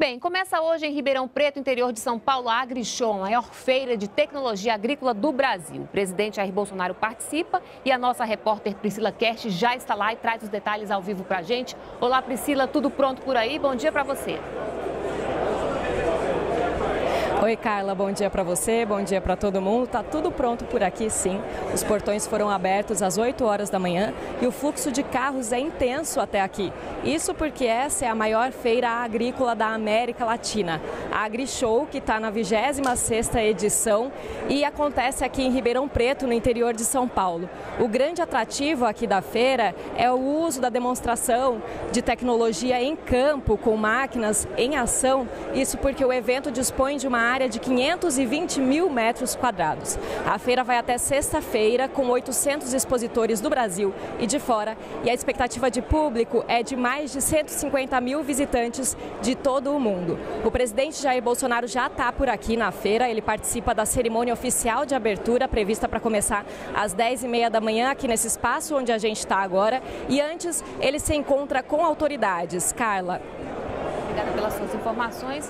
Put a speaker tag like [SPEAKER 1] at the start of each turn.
[SPEAKER 1] Bem, começa hoje em Ribeirão Preto, interior de São Paulo, a AgriShow, a maior feira de tecnologia agrícola do Brasil. O presidente Jair Bolsonaro participa e a nossa repórter Priscila Kerst já está lá e traz os detalhes ao vivo para a gente. Olá, Priscila, tudo pronto por aí? Bom dia para você.
[SPEAKER 2] Oi, Carla, bom dia para você, bom dia para todo mundo. Tá tudo pronto por aqui, sim. Os portões foram abertos às 8 horas da manhã e o fluxo de carros é intenso até aqui. Isso porque essa é a maior feira agrícola da América Latina. A AgriShow, que está na 26ª edição e acontece aqui em Ribeirão Preto, no interior de São Paulo. O grande atrativo aqui da feira é o uso da demonstração de tecnologia em campo, com máquinas em ação. Isso porque o evento dispõe de uma área de 520 mil metros quadrados. A feira vai até sexta-feira, com 800 expositores do Brasil e de fora, e a expectativa de público é de mais de 150 mil visitantes de todo o mundo. O presidente Jair Bolsonaro já está por aqui na feira, ele participa da cerimônia oficial de abertura, prevista para começar às 10h30 da manhã, aqui nesse espaço onde a gente está agora, e antes ele se encontra com autoridades. Carla.
[SPEAKER 1] Obrigada pelas suas informações.